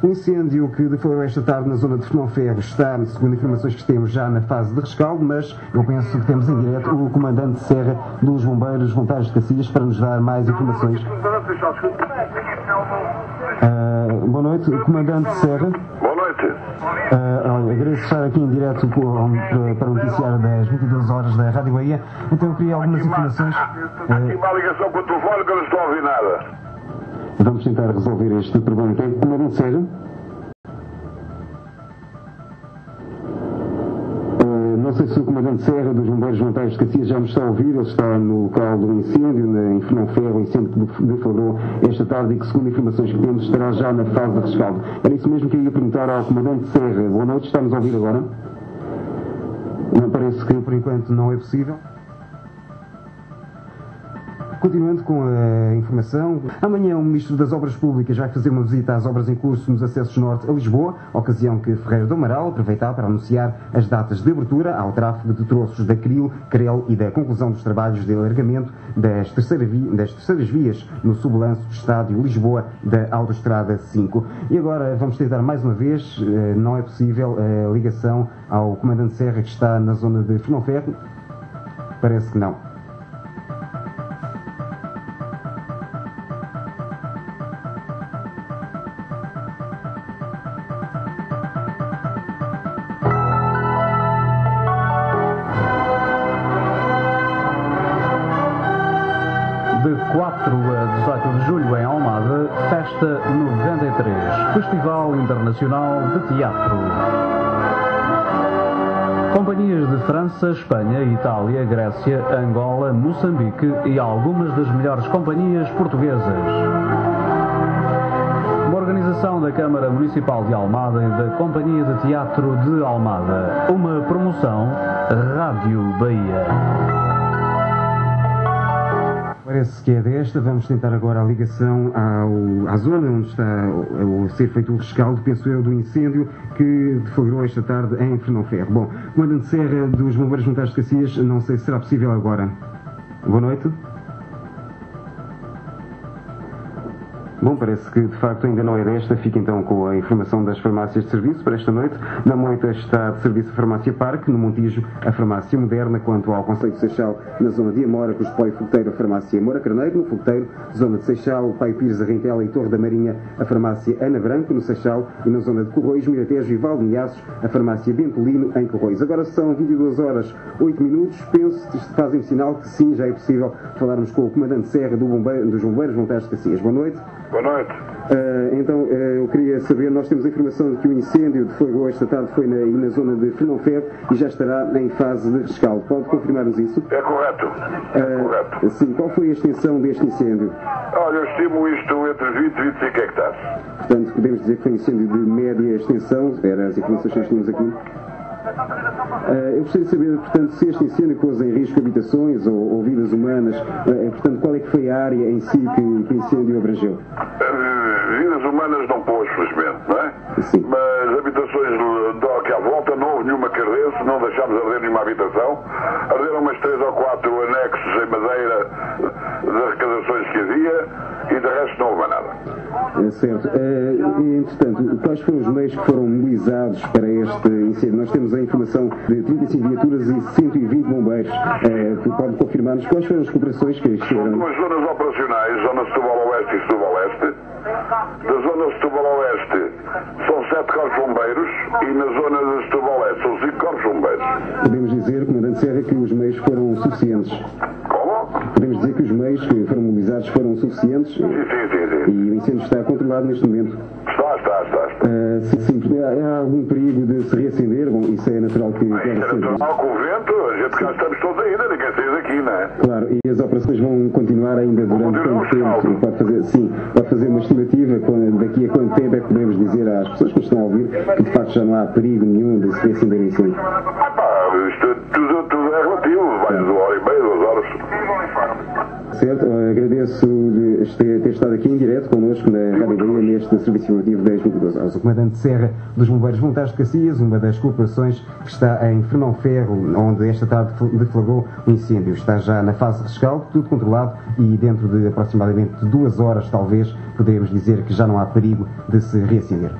O incêndio que deflagrou esta tarde na zona de Ferro está, segundo informações que temos, já na fase de rescaldo, mas eu penso que temos em direto o comandante de Serra dos Bombeiros Voluntários de Cacilhas para nos dar mais informações. Uh, boa noite, comandante Serra. Boa noite. Uh, olha, agradeço estar aqui em direto para, para o noticiário das 22 horas da Rádio Bahia. Então eu queria algumas informações. Aqui uma ligação com o telefone que eu não estou a ouvir nada. Vamos tentar resolver este problema. Tem comandante Serra? Não sei se o Comandante Serra dos Bombeiros Voluntários de Cacias já me está a ouvir. Ele está no local do incêndio, em Fernão incêndio que deflagrou esta tarde e que, segundo informações que temos, estará já na fase de rescaldo. Era isso mesmo que eu ia perguntar ao Comandante Serra. Boa noite, está-nos a ouvir agora? Não parece que, por enquanto, não é possível. Continuando com a informação, amanhã o Ministro das Obras Públicas vai fazer uma visita às obras em curso nos acessos norte a Lisboa, ocasião que Ferreira do Amaral aproveitar para anunciar as datas de abertura ao tráfego de troços da CRIL, CREL e da conclusão dos trabalhos de alargamento das, terceira vi, das terceiras vias no sublanço do estádio Lisboa da Autostrada 5. E agora vamos tentar mais uma vez, eh, não é possível, a ligação ao Comandante Serra que está na zona de Fernão Ferro. Parece que não. De 4 a 18 de julho em Almada, Festa 93, Festival Internacional de Teatro. Companhias de França, Espanha, Itália, Grécia, Angola, Moçambique e algumas das melhores companhias portuguesas. Organização da Câmara Municipal de Almada e da Companhia de Teatro de Almada. Uma promoção Rádio Bahia. Parece que é desta. Vamos tentar agora a ligação ao, à zona onde está a ser feito o rescaldo, penso eu, do incêndio que deflagrou esta tarde em Fernão Ferro. Bom, comandante Serra dos Bombeiros Voluntários de Cacias, não sei se será possível agora. Boa noite. Bom, parece que de facto ainda não é desta. Fica então com a informação das farmácias de serviço para esta noite. Na Moita está de serviço a Farmácia Parque, no Montijo a Farmácia Moderna, quanto ao Conselho de Seixal, na zona de Amora, Espoio Fogoteiro, a Farmácia Moura Carneiro, no Fogoteiro, zona de Seixal, Pai Pires, a Rentela e Torre da Marinha, a Farmácia Ana Branco, no Seixal, e na zona de Corroios, Miratejo e Valdemeaços, a Farmácia Bentolino, em Corroios. Agora são 22 horas 8 minutos. Penso que fazem sinal que sim, já é possível falarmos com o Comandante Serra do Bombeiro, dos Bombeiros Voluntários de Cacias. Boa noite. Boa noite. Uh, então, uh, eu queria saber, nós temos a informação de que o incêndio deflagrou esta tarde foi na, na zona de Fernão Ferro e já estará em fase de rescaldo. Pode confirmar-nos isso? É correto. É uh, correto. Sim, qual foi a extensão deste incêndio? Olha, eu estimo isto entre 20 e 25 hectares. Portanto, podemos dizer que foi um incêndio de média extensão, eram as informações que nós tínhamos aqui. Uh, eu gostaria de saber, portanto, se este incêndio pôs em risco habitações ou, ou vidas humanas, uh, portanto, qual é que foi a área em si que, que o incêndio abrangeu? Vidas humanas não pôs, felizmente, não é? Sim. Mas habitações aqui à volta, não houve nenhuma que ardesse, não deixámos arder nenhuma habitação. Arderam umas três ou quatro anexos em madeira das arrecadações que havia e de resto não houve nada. Certo. Uh, entretanto, quais foram os meios que foram mobilizados para este incêndio? Nós temos a informação de 35 viaturas e 120 bombeiros. Uh, pode confirmar-nos quais foram as cooperações que estiveram? Duas zonas operacionais, zona Setúbal Oeste e Setúbal Oeste. Da zona Setúbal Oeste são sete corpos bombeiros e na zona de Setúbal Oeste são cinco corpos bombeiros. Podemos dizer, Comandante Serra, que os meios foram suficientes? Podemos dizer que os meios que foram mobilizados foram suficientes? Sim, sim, sim. E o incêndio está controlado neste momento? Está, está, está. está. Uh, sim, sim. Há algum perigo de se reacender? Bom, isso é natural que... Mas, é natural com o vento, a gente cá estamos todos ainda, ninguém saiu daqui, não é? Claro, e as operações vão continuar ainda durante quanto tempo? Pode fazer, sim, pode fazer uma estimativa daqui a quanto tempo é que podemos dizer às pessoas que nos estão a ouvir que de facto já não há perigo nenhum de se reacender incêndio? Ah, pá, isto tudo, tudo é relativo, vai de uma hora e meia, duas horas. Certo. Agradeço-lhe ter estado aqui em direto connosco na Rádio Bahia neste Serviço Informativo 1022 horas. O Comandante Serra dos Bombeiros Voluntários de Cacias, uma das corporações que está em Fernão Ferro, onde esta tarde deflagrou o incêndio. Está já na fase de rescaldo, tudo controlado e dentro de aproximadamente duas horas, talvez, poderemos dizer que já não há perigo de se reacender.